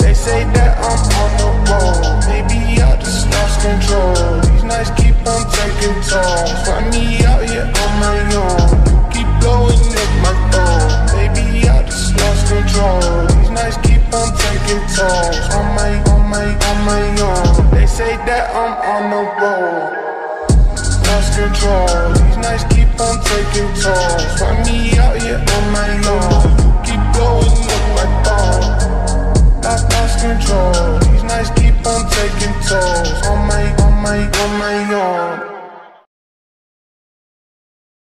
They say that I'm on the road. Maybe I just lost control. These nights keep on taking tolls. Find me out here on my own. You keep blowing my, oh my God.